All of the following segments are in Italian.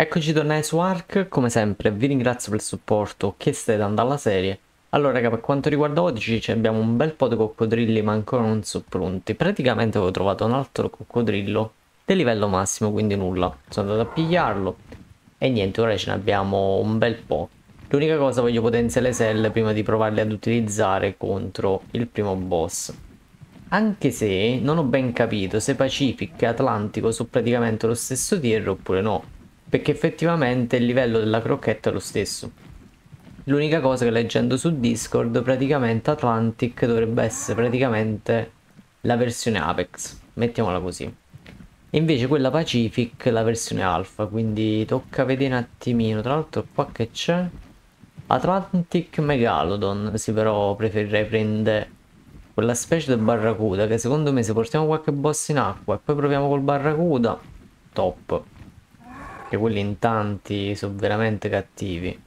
Eccoci tornati su Ark, come sempre vi ringrazio per il supporto che state dando alla serie. Allora raga, per quanto riguarda oggi abbiamo un bel po' di coccodrilli ma ancora non sono pronti. Praticamente avevo trovato un altro coccodrillo del livello massimo, quindi nulla. Sono andato a pigliarlo e niente, ora ce ne abbiamo un bel po'. L'unica cosa voglio potenziare le selle prima di provarle ad utilizzare contro il primo boss. Anche se non ho ben capito se Pacific e Atlantico sono praticamente lo stesso tier oppure no. Perché effettivamente il livello della crocchetta è lo stesso. L'unica cosa che leggendo su Discord praticamente Atlantic dovrebbe essere praticamente la versione Apex. Mettiamola così. Invece quella Pacific la versione alfa, quindi tocca vedere un attimino. Tra l'altro qua che c'è? Atlantic Megalodon, sì però preferirei prendere quella specie di barracuda che secondo me se portiamo qualche boss in acqua e poi proviamo col barracuda, top. Che quelli in tanti sono veramente cattivi.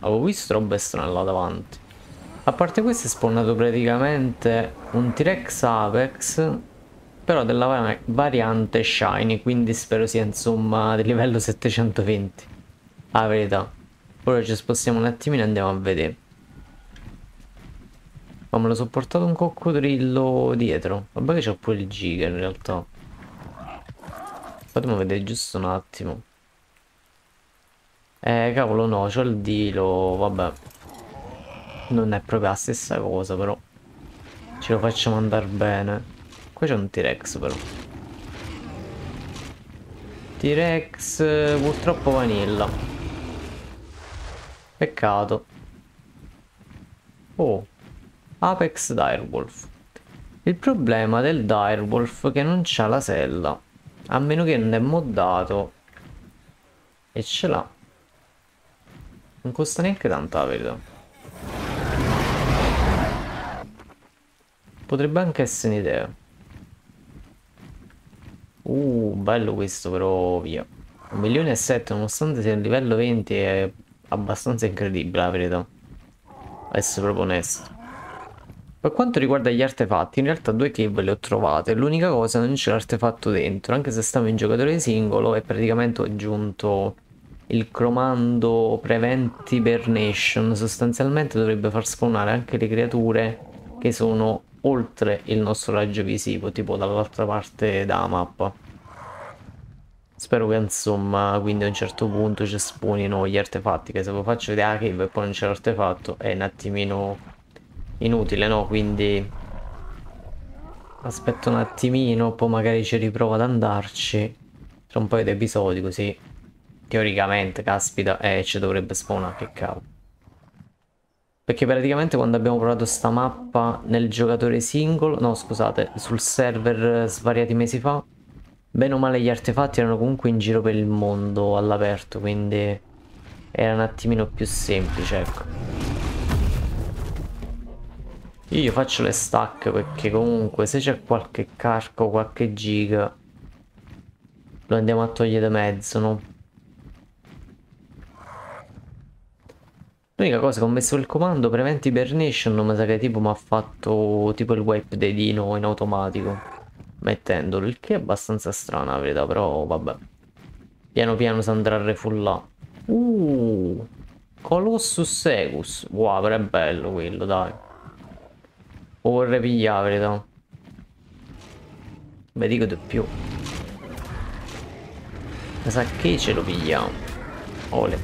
Avevo visto robe strane là davanti. A parte questo è spawnato praticamente un T-Rex Apex però della variante Shiny, quindi spero sia insomma del livello 720. Ah, verità. Ora ci spostiamo un attimino e andiamo a vedere. Ma me lo so portato un coccodrillo dietro. Vabbè che c'ho pure il giga in realtà. Fatemi vedere giusto un attimo. Eh, cavolo no, c'ho il dilo, vabbè. Non è proprio la stessa cosa, però. Ce lo facciamo andare bene. Qua c'è un T-Rex, però. T-Rex purtroppo vanilla. Peccato. Oh. Apex Direwolf. Il problema del Direwolf è che non c'ha la sella. A meno che non è moddato. E ce l'ha. Non costa neanche tanta la verità. Potrebbe anche essere un'idea. Uh, bello questo però via. Un milione e sette, nonostante sia a livello 20, è abbastanza incredibile la verità. Essere proprio onesto. Per quanto riguarda gli artefatti, in realtà due cave le ho trovate. L'unica cosa non c'è l'artefatto dentro, anche se stavo in giocatore singolo e praticamente ho aggiunto il comando Prevent Hibernation. Sostanzialmente dovrebbe far spawnare anche le creature che sono oltre il nostro raggio visivo, tipo dall'altra parte della mappa. Spero che insomma, quindi a un certo punto ci spawnino gli artefatti, che se lo faccio vedere la cave e poi non c'è l'artefatto è un attimino inutile, no? Quindi aspetto un attimino, poi magari ci riprovo ad andarci tra un paio di episodi così teoricamente, caspita, eh, ci dovrebbe spawnare, che cavolo. Perché praticamente quando abbiamo provato sta mappa nel giocatore singolo, no scusate, sul server svariati mesi fa, bene o male gli artefatti erano comunque in giro per il mondo all'aperto, quindi era un attimino più semplice, ecco. Io faccio le stack perché comunque se c'è qualche carco, qualche giga lo andiamo a togliere da mezzo, no? L'unica cosa che ho messo il comando Prevent Hibernation mi sa che tipo mi ha fatto tipo il wipe dei dino in automatico mettendolo, il che è abbastanza strano la verità, però vabbè. Piano piano si andrà a refullare. Uh, Colossus Secus. Wow, però è bello quello, dai. O vorrei pigliare, verità. Beh, dico di più. Ma sa che ce lo pigliamo? Ole.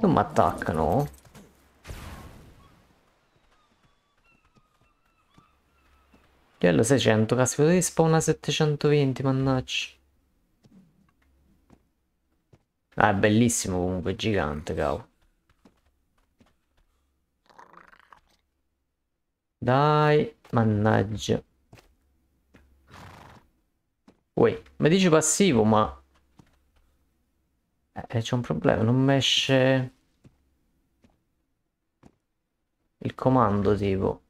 Non mi attaccano? Livello 600, caspita, di spawn a 720, mannaggia. Ah, è bellissimo comunque, gigante, cavolo. Dai, mannaggia. Ui, mi dice passivo, ma... Eh, c'è un problema, non mi esce... Il comando, tipo.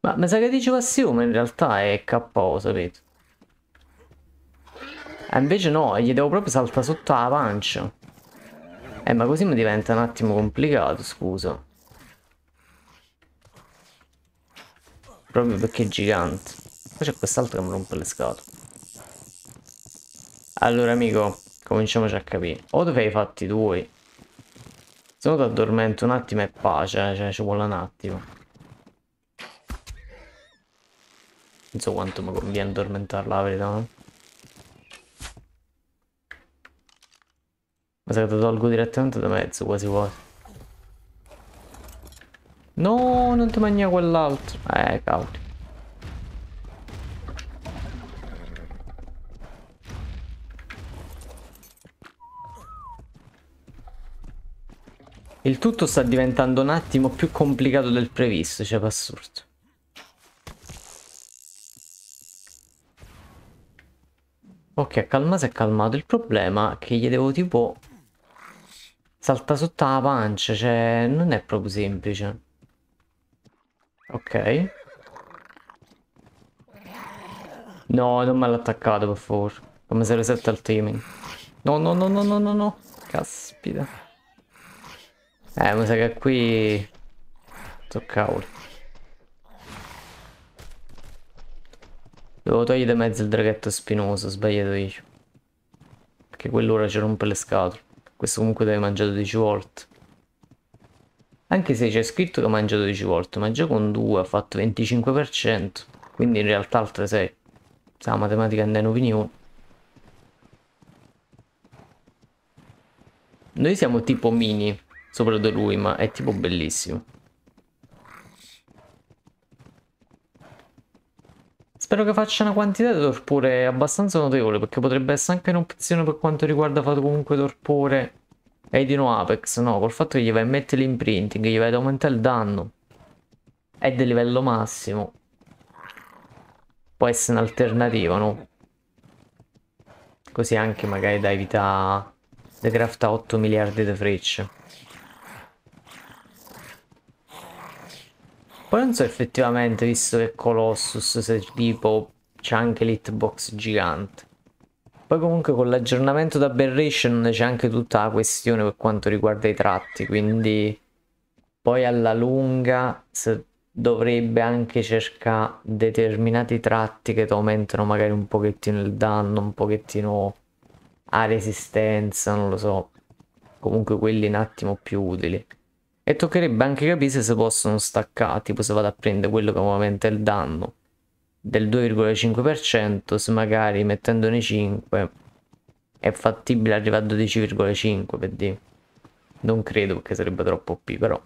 Ma mi sa che dice passivo, ma in realtà è KO, sapete? E invece no, gli devo proprio saltare sotto la pancia. Eh, ma così mi diventa un attimo complicato, scusa. Proprio perché è gigante. Poi c'è quest'altro che mi rompe le scatole. Allora, amico, cominciamoci a capire. O dove hai fatti tuoi? Se no ti addormento un attimo e pace, eh, cioè ci vuole un attimo. Non so quanto mi conviene addormentarla, la verità, no? Ma se lo tolgo direttamente da mezzo, quasi quasi. No, non ti mangia quell'altro. Eh, cavoli. Il tutto sta diventando un attimo più complicato del previsto, cioè assurdo. Ok, calma si è calmato. Il problema è che gli devo tipo Salta sotto la pancia, cioè non è proprio semplice. Ok. No, non me l'ha attaccato per favore. Come se resetta il timing. No, no, no, no, no, no, no. Caspita. Eh, mi sa che qui... So cavolo. Devo togliere da mezzo il draghetto spinoso, sbagliato io. Perché quell'ora ci rompe le scatole. Questo comunque deve mangiare 12 volte. Anche se c'è scritto che mangia 12 volte, ma già con 2 ha fatto 25%. Quindi in realtà altre 6. Se la matematica non è un'opinione. Noi siamo tipo mini sopra di lui, ma è tipo bellissimo. Spero che faccia una quantità di torpore abbastanza notevole, perché potrebbe essere anche un'opzione per quanto riguarda fatto comunque torpore e di no Apex, no, col fatto che gli vai a mettere l'imprinting, gli vai ad aumentare il danno, è del livello massimo, può essere un'alternativa, no? Così anche magari dai vita di craft 8 miliardi di frecce. Poi non so effettivamente, visto che Colossus, se tipo c'è anche l'hitbox gigante. Poi comunque con l'aggiornamento da Aberration c'è anche tutta la questione per quanto riguarda i tratti, quindi poi alla lunga dovrebbe anche cercare determinati tratti che ti aumentano magari un pochettino il danno, un pochettino la resistenza, non lo so. Comunque quelli un attimo più utili. E toccherebbe anche capire se si possono staccare, tipo se vado a prendere quello che aumenta il danno del 2,5%, se magari mettendone 5 è fattibile arrivare a 12,5 per dire. Non credo perché sarebbe troppo P però.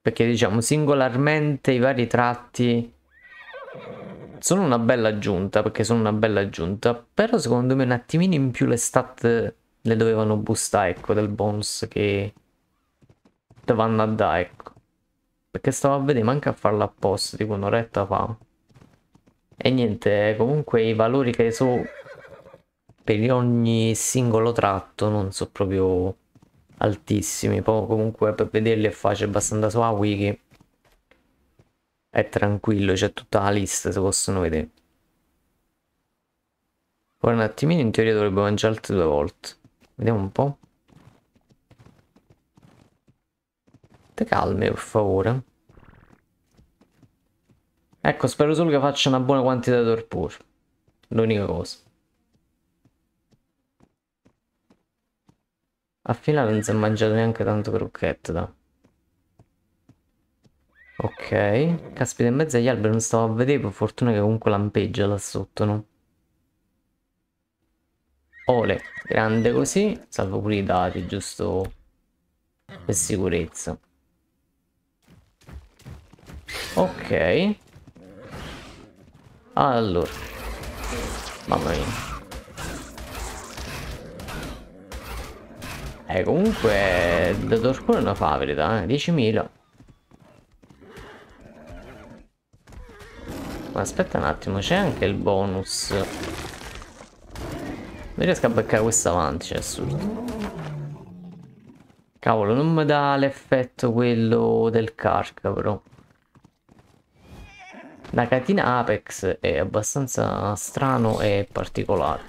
Perché diciamo singolarmente i vari tratti sono una bella aggiunta, perché sono una bella aggiunta, però secondo me un attimino in più le stat le dovevano boostare, ecco, del bonus che te vanno a dare, ecco. Perché stavo a vedere, manca a farlo apposta, tipo un'oretta fa. E niente, comunque i valori che so per ogni singolo tratto non sono proprio altissimi. Poi comunque per vederli è facile, basta andare su a wiki. È tranquillo, c'è tutta la lista, se possono vedere. Ora un attimino in teoria dovrebbe mangiare altre due volte. Vediamo un po'. Te calme, per favore. Ecco, spero solo che faccia una buona quantità di torpore. L'unica cosa. A finale non si è mangiato neanche tanto crocchette, da. Ok. Caspita, in mezzo agli alberi non stavo a vedere, per fortuna che comunque lampeggia là sotto, no? Ole, grande così, salvo pure i dati, giusto per sicurezza. Ok. Allora. Mamma mia. Eh, comunque, da Torpone una fa, verità, eh? 10.000. Ma aspetta un attimo, c'è anche il bonus. Non riesco a beccare questo avanti, cioè assurdo. Cavolo, non mi dà l'effetto quello del carca, però. La catena Apex è abbastanza strano e particolare.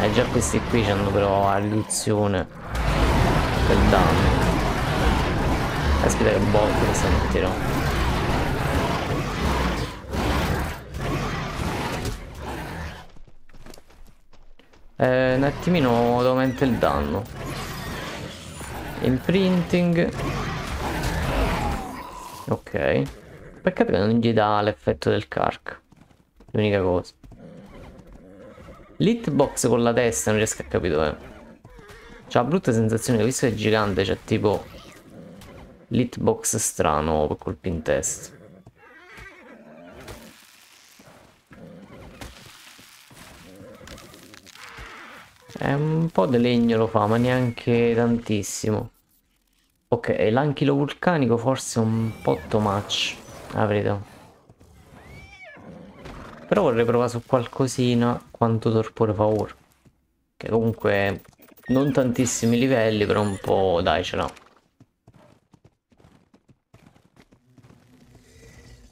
Eh, già questi qui hanno però la del danno. Caspita che botto mi sentirò. Eh, un attimino aumenta il danno. Imprinting. Ok. Peccato che non gli dà l'effetto del carc. L'unica cosa. L'hitbox con la testa non riesco a capire dov'è. C'ha la brutta sensazione che visto che è gigante c'è tipo l'hitbox strano per colpi in testa. È un po' di legno lo fa, ma neanche tantissimo. Ok, l'anchilo vulcanico forse è un po' too much, la verità. Però vorrei provare su qualcosina quanto torpore fa ora. Che comunque non tantissimi livelli, però un po' dai ce l'ha.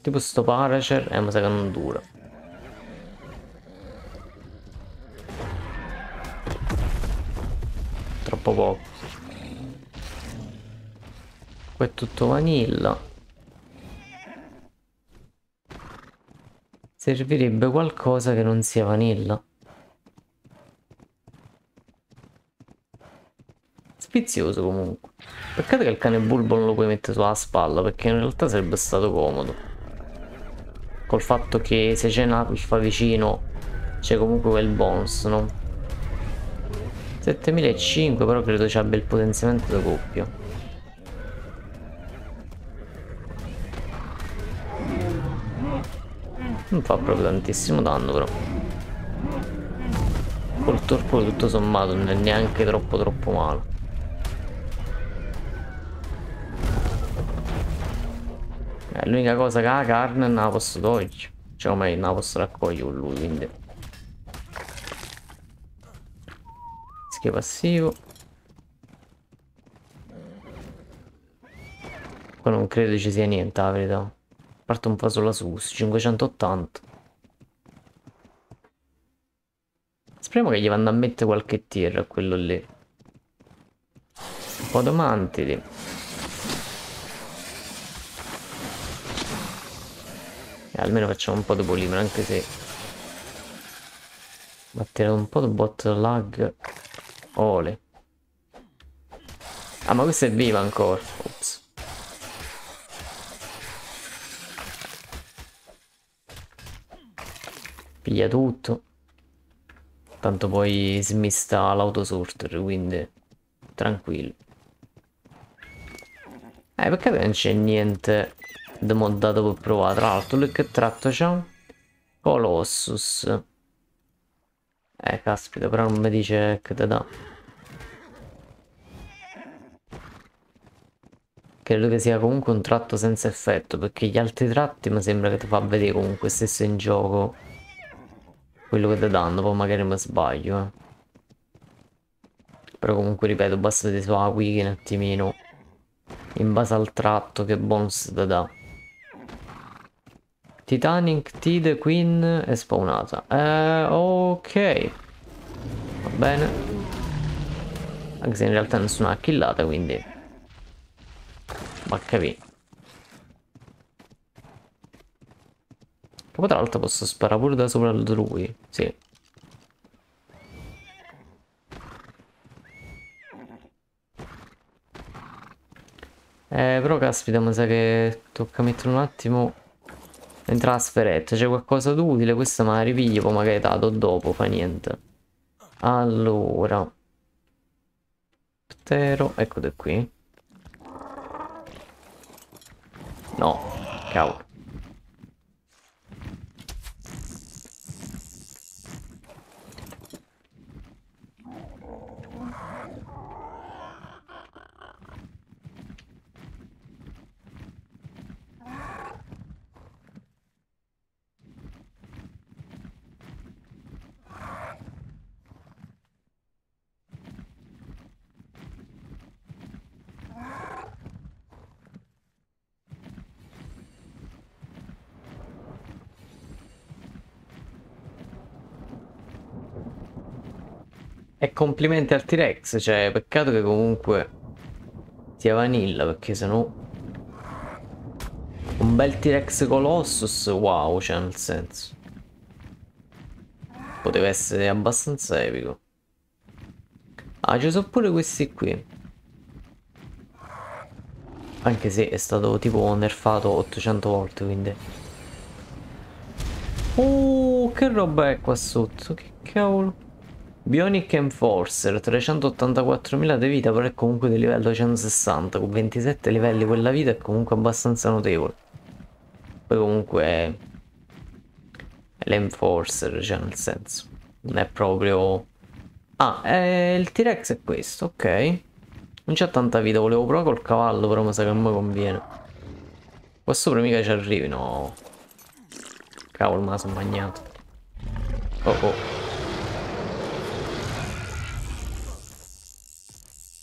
Tipo sto Paracer, eh ma sa che non dura. Troppo poco. Qua è tutto vanilla. Servirebbe qualcosa che non sia vanilla. Spizioso comunque. Peccato che il cane bulbo non lo puoi mettere sulla spalla perché in realtà sarebbe stato comodo col fatto che se c'è una alfa vicino c'è comunque quel bonus no 7005 però credo ci abbia il potenziamento doppio fa proprio tantissimo danno però col torpore tutto sommato non è neanche troppo troppo male Eh, l'unica cosa che la carne non la posso togliere. Cioè, o meglio, non la posso raccogliere con lui, quindi... Schio passivo. Qua non credo ci sia niente, la verità. Parto un po' sulla sus, 580. Speriamo che gli vanno a mettere qualche tir a quello lì. Un po' di E almeno facciamo un po' di polimero anche se battere un po' di bot lag ole ah ma questo è viva ancora piglia tutto tanto poi smista l'autosorter quindi tranquillo eh peccato non c'è niente demodato per provare. Tra l'altro, che tratto c'ha? Colossus. Eh, caspita, però non mi dice che te dà. Credo che sia comunque un tratto senza effetto, perché gli altri tratti mi sembra che ti fa vedere comunque stesso in gioco quello che ti danno, poi magari mi sbaglio, eh. Però comunque, ripeto, basta vedere sulla wiki un attimino in base al tratto che bonus ti dà. Titanic Tide Queen è spawnata. Eh, ok. Va bene. Anche se in realtà nessuna ha killata, quindi... Ma capì. Poi tra l'altro posso sparare pure da sopra lui. Sì. Eh, però caspita, mi sa che tocca mettere un attimo Entra la sferetta, c'è qualcosa d'utile, questa me la ripiglio, poi magari la do dopo, fa niente. Allora. Ptero, eccolo qui. No, cavolo. E complimenti al T-Rex, cioè, peccato che comunque sia vanilla, perché sennò Un bel T-Rex Colossus, wow, cioè nel senso. Poteva essere abbastanza epico. Ah, ci sono pure questi qui. Anche se è stato tipo nerfato 800 volte, quindi... Oh, che roba è qua sotto? Che cavolo? Bionic Enforcer, 384.000 di vita, però è comunque di livello 160, con 27 livelli quella vita è comunque abbastanza notevole. Poi comunque è l'Enforcer, cioè nel senso, non è proprio... Ah, è... il T-Rex è questo, ok. Non c'ha tanta vita, volevo provare col cavallo, però mi sa che non mi conviene. Qua sopra mica ci arrivi, no. Cavolo, me la sono magnato. Oh oh.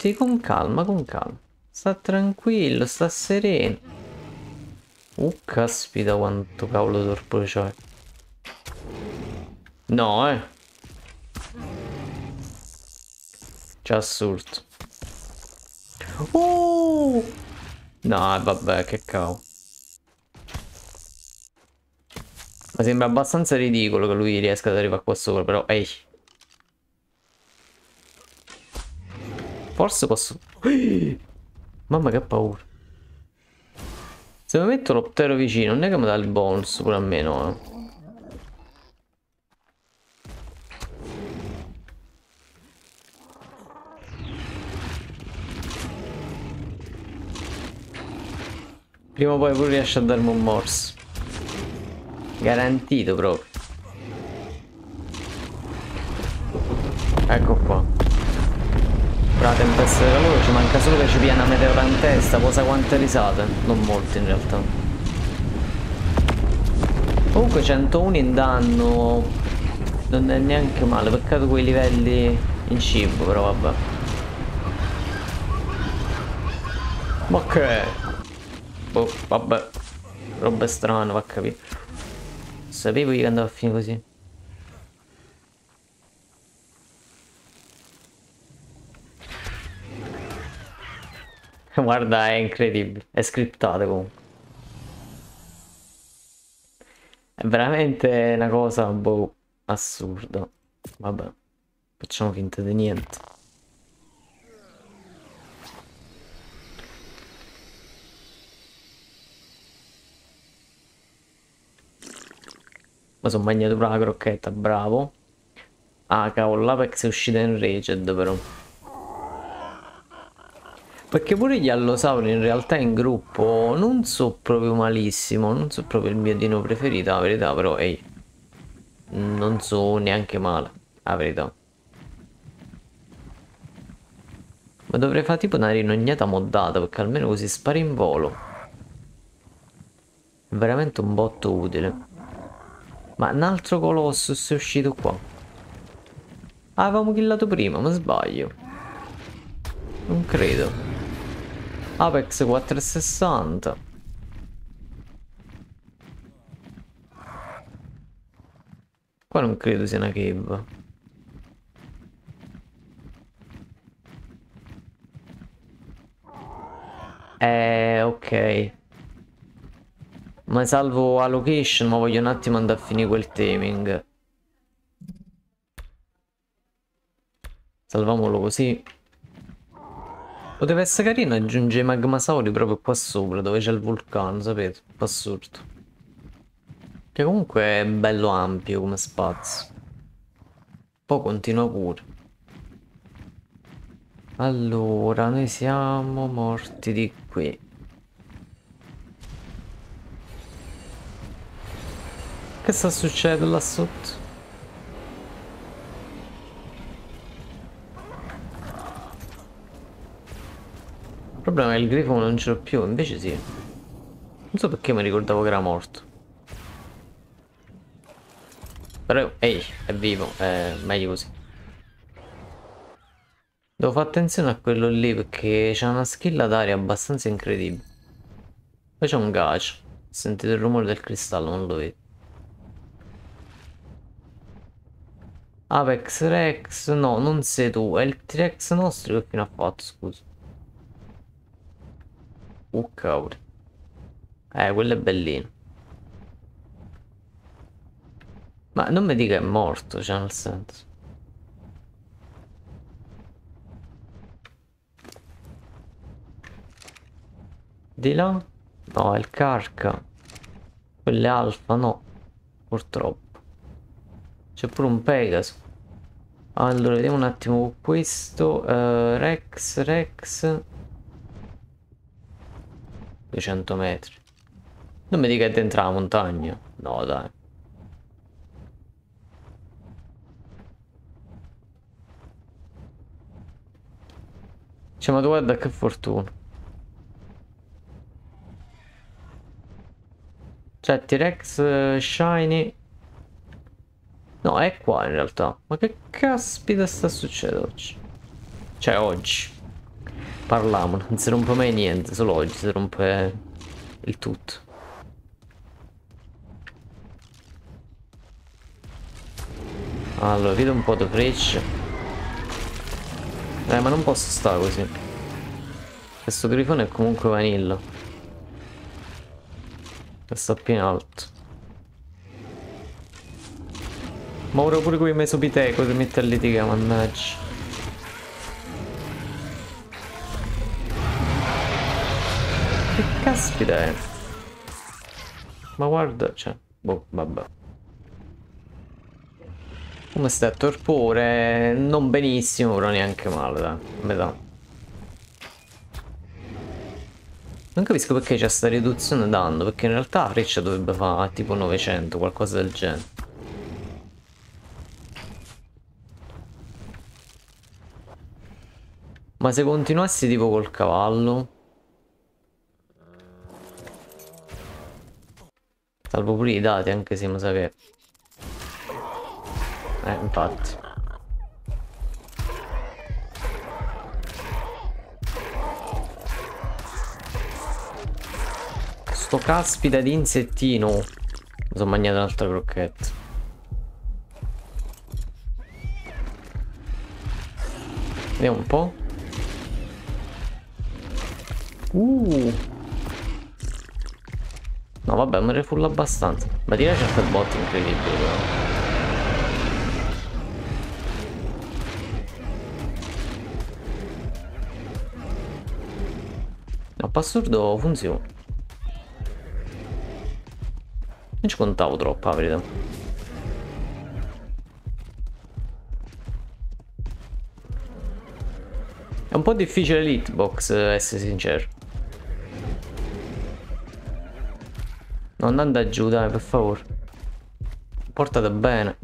Sì, con calma, con calma. Sta tranquillo, sta sereno. Uh, caspita quanto cavolo torpore c'hai. No, eh. C'è assurdo. Uh! No, vabbè, che cavolo. Ma sembra abbastanza ridicolo che lui riesca ad arrivare qua sopra, però, ehi. Forse posso... Mamma che paura. Se mi metto l'optero vicino, non è che mi dà il bonus pure a me, no? Eh. Prima o poi pure riesce a darmi un morso. Garantito proprio. Ecco qua. La tempesta di calore ci manca solo che ci viene una meteora in testa, cosa quante risate? Non molte in realtà. Comunque 101 in danno non è neanche male, peccato quei livelli in cibo però vabbè. Ma che? Boh, vabbè. Roba strana, va a capire. Sapevo che andava a finire così. Guarda, è incredibile. È scriptato comunque. È veramente una cosa, boh, assurda. Vabbè, facciamo finta di niente. Ma sono mangiato pure la crocchetta, bravo. Ah, cavolo, l'Apex è uscita in Raged però. Perché pure gli allosauri in realtà in gruppo non so proprio malissimo, non so proprio il mio dino preferito, la verità, però ehi, non so neanche male, la verità. Ma dovrei fare tipo una rinognata moddata, perché almeno così spari in volo. È veramente un botto utile. Ma un altro Colossus è uscito qua. Ah, avevamo killato prima, ma sbaglio. Non credo. Apex 460. Qua non credo sia una cave. Eh, ok. Ma salvo a location, ma voglio un attimo andare a finire quel taming. Salvamolo così. Poteva essere carino aggiungere magmasauri proprio qua sopra, dove c'è il vulcano, sapete? Assurdo. Che comunque è bello ampio come spazio. Poi continua pure. Allora, noi siamo morti di qui. Che sta succedendo là sotto? Il problema è che il grifo non ce l'ho più, invece sì. Non so perché mi ricordavo che era morto. Però, ehi, è vivo, è meglio così. Devo fare attenzione a quello lì perché c'è una skill d'aria abbastanza incredibile. Poi c'è un gacio. Sentite il rumore del cristallo, non lo vedo. Apex Rex, no, non sei tu, è il T-Rex nostro che fine ha fatto, scusa. Cavolo. Eh, quello è bellino. Ma non mi dica è morto, cioè nel senso. Di là? No, è il Carca. Quelle alfa, no. Purtroppo. C'è pure un Pegaso. Allora, vediamo un attimo questo. Uh, Rex, Rex. 200 metri. Non mi dica è dentro la montagna. No, dai. Cioè, ma guarda che fortuna. Cioè, T-Rex uh, Shiny. No, è qua in realtà. Ma che caspita sta succedendo oggi? Cioè, oggi. Parliamo, non si rompe mai niente, solo oggi si rompe il tutto. Allora, vedo un po' di frecce. Eh, ma non posso stare così. Questo grifone è comunque vanilla. Più in alto. Ma ora pure qui mesopiteco si mette a litigare, mannaggia. È? Ma guarda, cioè, boh, vabbè. Come sta torpore? Non benissimo, però neanche male, dai. Metà. Non capisco perché c'è sta riduzione danno, perché in realtà la freccia dovrebbe fare tipo 900, qualcosa del genere. Ma se continuassi tipo col cavallo... Salvo pure i dati, anche se mi sa che... Eh, infatti. Sto caspita di insettino. Mi sono mangiato un'altra crocchetta. Vediamo un po'. Uh. No vabbè, me ne fulla abbastanza. Ma direi c'è quel bot incredibile però. No, passurdo funziona. Non ci contavo troppo, la. È un po' difficile l'hitbox, essere sincero. Non andate giù, dai, per favore. Portate bene.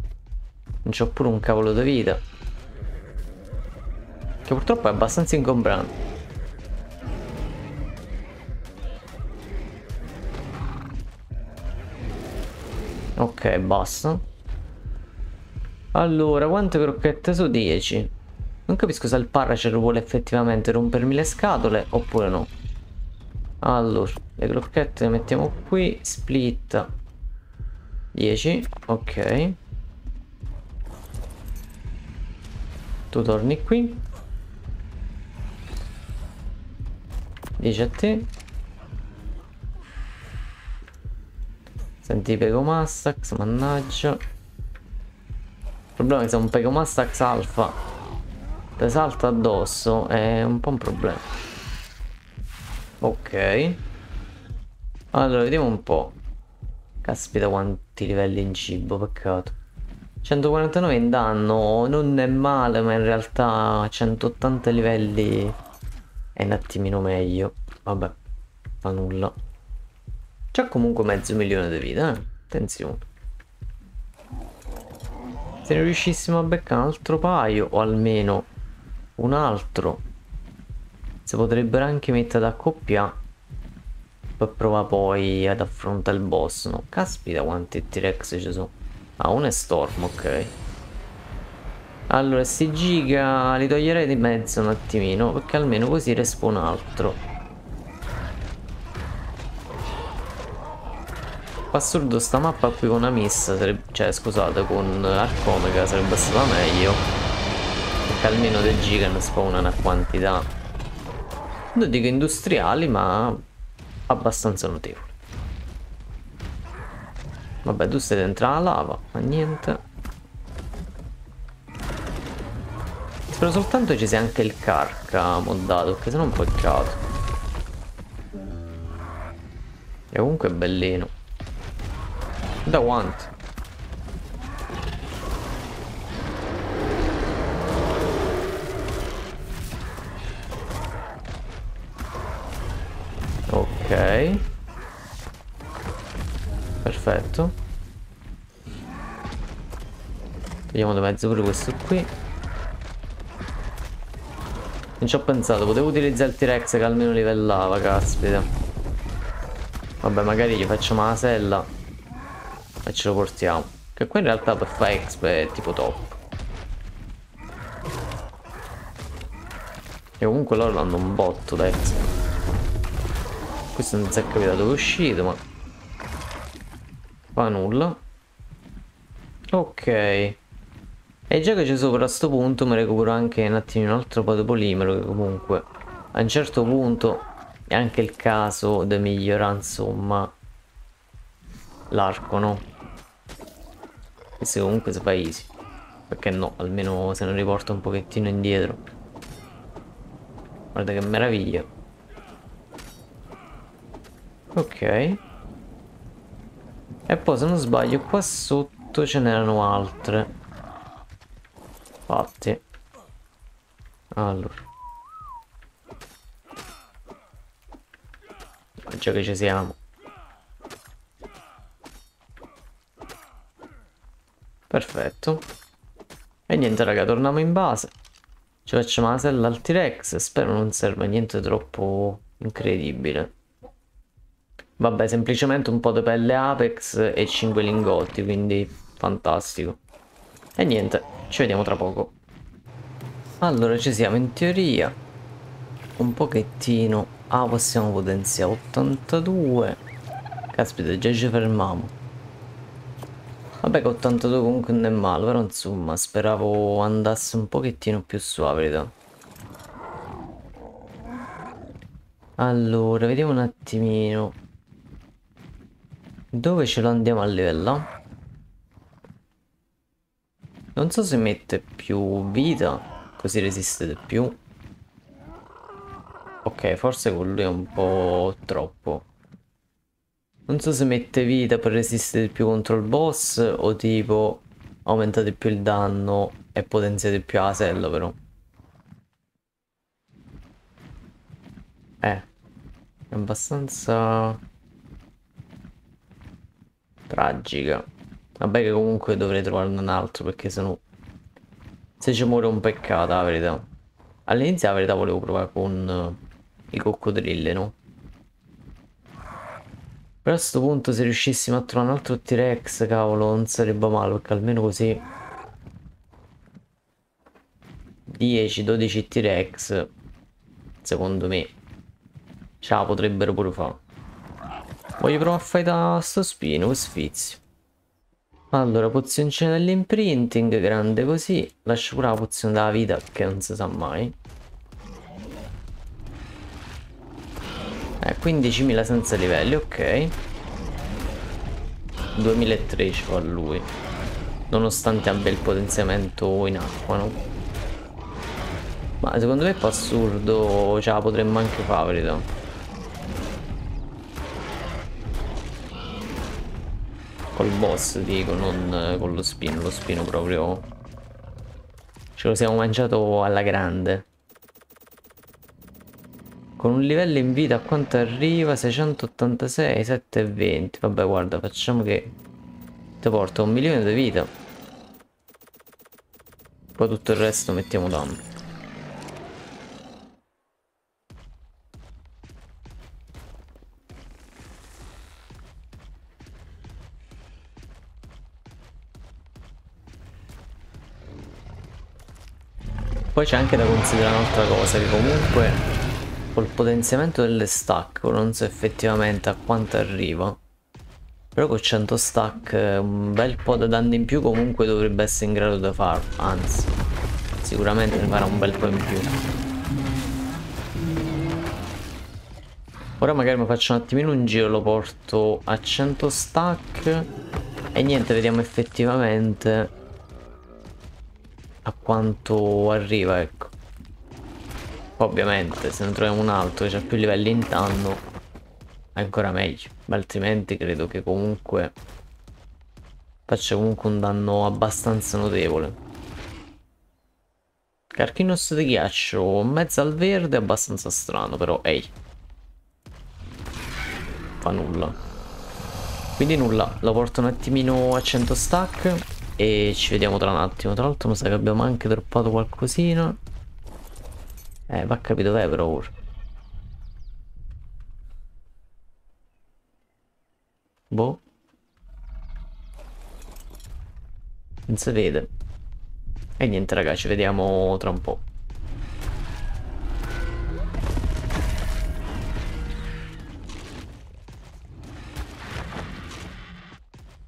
Non c'ho pure un cavolo di vita. Che purtroppo è abbastanza ingombrante. Ok, basta. Allora, quante crocchette su 10? Non capisco se il paracer vuole effettivamente rompermi le scatole oppure no. Allora, le crocchette le mettiamo qui, split 10, ok. Tu torni qui. 10 a te. Senti Pegomastax, mannaggia. Il problema è che se un Pegomastax alfa ti salta addosso è un po' un problema. Ok. Allora, vediamo un po'. Caspita quanti livelli in cibo, peccato. 149 in danno, non è male, ma in realtà 180 livelli è un attimino meglio. Vabbè, fa nulla. C'ha comunque mezzo milione di vita, eh? Attenzione. Se ne riuscissimo a beccare un altro paio, o almeno un altro, si potrebbero anche mettere ad accoppiare per provare poi ad affrontare il boss, no? Caspita quanti T-Rex ci sono. Ah, uno è Storm, ok. Allora, sti giga li toglierei di mezzo un attimino, perché almeno così respa un altro. assurdo sta mappa qui con Amis Cioè scusate con Arcomega sarebbe stata meglio Perché almeno dei Gigan spawna una quantità non dico industriali, ma abbastanza notevoli. Vabbè, tu stai dentro la lava, ma niente. Spero soltanto ci sia anche il carca moddato, che se no un peccato. E comunque è bellino. Da quanto? Ok. Perfetto. Togliamo da mezzo pure questo qui. Non ci ho pensato, potevo utilizzare il T-Rex che almeno livellava, caspita. Vabbè, magari gli facciamo la sella e ce lo portiamo. Che qua in realtà per fare exp è tipo top. E comunque loro hanno un botto da exp. Questo non si è capito dove è uscito, ma... Fa nulla. Ok. E già che c'è sopra a sto punto mi recupero anche un attimino un altro po' di polimero che comunque a un certo punto è anche il caso di migliorare insomma l'arco, no? Questo comunque si fa easy. Perché no, almeno se non riporto un pochettino indietro. Guarda che meraviglia. Ok. E poi se non sbaglio qua sotto ce n'erano altre. Infatti. Allora. Già che ci siamo. Perfetto. E niente raga, torniamo in base. Ci facciamo la sella al T-Rex. Spero non serva niente troppo incredibile. Vabbè, semplicemente un po' di pelle Apex e 5 lingotti, quindi fantastico. E niente, ci vediamo tra poco. Allora, ci siamo in teoria. Un pochettino. Ah, possiamo potenziare 82. Caspita, già ci fermiamo. Vabbè che 82 comunque non è male, però insomma speravo andasse un pochettino più su la. Allora, vediamo un attimino. Dove ce lo andiamo a livellare? Non so se mette più vita, così resiste di più. Ok, forse con lui è un po' troppo. Non so se mette vita per resistere più contro il boss o tipo aumentate più il danno e potenziate più la sella però. Eh, è abbastanza tragica. Vabbè che comunque dovrei trovarne un altro perché sennò se ci muore un peccato la verità. All'inizio la verità volevo provare con uh, i coccodrilli, no? Però a questo punto se riuscissimo a trovare un altro T-Rex, cavolo, non sarebbe male perché almeno così 10-12 T-Rex secondo me ce la potrebbero pure fare. Voglio provare a fare da sto spino, sfizio. Allora, pozioncina dell'imprinting, grande così. Lascio pure la pozione della vita, che non si sa mai. Eh, 15.000 senza livelli, ok. 2013 fa lui. Nonostante abbia il potenziamento in acqua, no? Ma secondo me è assurdo, ce la potremmo anche fare, verità. Col boss dico, non con lo spino, lo spino proprio... Ce lo siamo mangiato alla grande. Con un livello in vita a quanto arriva? 686, 720. Vabbè guarda, facciamo che ti porta un milione di vita. Poi tutto il resto mettiamo danno. Poi c'è anche da considerare un'altra cosa, che comunque col potenziamento delle stack, non so effettivamente a quanto arriva. Però con 100 stack un bel po' di danni in più comunque dovrebbe essere in grado di farlo, anzi, sicuramente ne farà un bel po' in più. Ora magari mi faccio un attimino un giro, lo porto a 100 stack E niente, vediamo effettivamente a quanto arriva, ecco. Ovviamente, se ne troviamo un altro che ha più livelli in danno, ancora meglio. Ma altrimenti credo che comunque faccia comunque un danno abbastanza notevole. Carchinos di ghiaccio, mezzo al verde, abbastanza strano, però, ehi. Fa nulla. Quindi nulla, lo porto un attimino a 100 stack e ci vediamo tra un attimo. Tra l'altro mi sa che abbiamo anche droppato qualcosina. Eh, va capito dov'è però ora. Boh. Non si vede. E niente raga, ci vediamo tra un po'.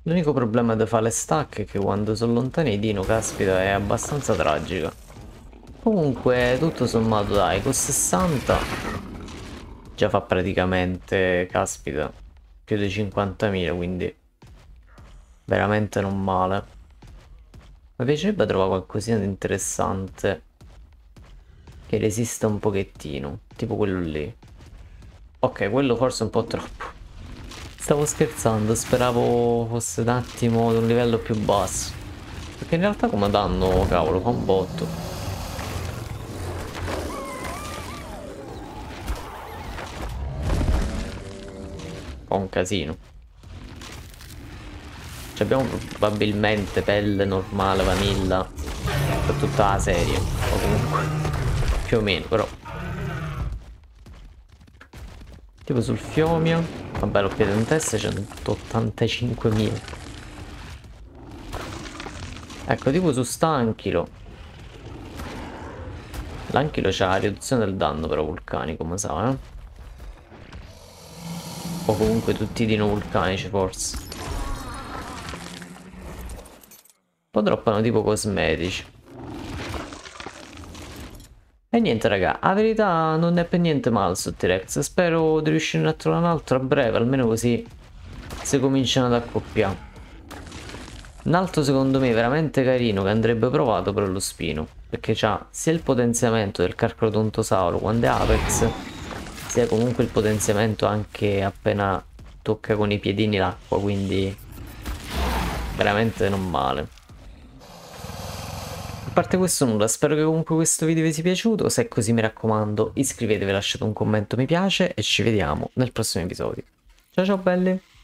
L'unico problema di fare le stack è che quando sono lontani i dino, caspita, è abbastanza tragica. Comunque, tutto sommato, dai, con 60 già fa praticamente, caspita, più di 50.000, quindi veramente non male. Mi piacerebbe trovare qualcosina di interessante che resista un pochettino, tipo quello lì. Ok, quello forse è un po' troppo. Stavo scherzando, speravo fosse un attimo ad un livello più basso. Perché in realtà come danno, cavolo, fa un botto. Fa un casino. Cioè abbiamo probabilmente pelle normale, vanilla per tutta la serie. O comunque più o meno, però. Tipo sul fiomio. Vabbè, l'ho piede in testa 185.000. Ecco, tipo su stanchilo. L'anchilo c'ha la riduzione del danno però vulcanico, come sa, eh? O comunque tutti i dino vulcanici forse. po' droppano tipo cosmetici. E niente raga, la verità non è per niente male su T-Rex, spero di riuscire a trovare un altro a breve, almeno così si cominciano ad accoppiare. Un altro secondo me veramente carino che andrebbe provato però lo spino, perché ha sia il potenziamento del Carcrodontosauro quando è Apex, sia comunque il potenziamento anche appena tocca con i piedini l'acqua, quindi veramente non male parte questo nulla, spero che comunque questo video vi sia piaciuto, se è così mi raccomando iscrivetevi, lasciate un commento mi piace e ci vediamo nel prossimo episodio. Ciao ciao belli!